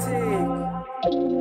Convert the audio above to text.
Take.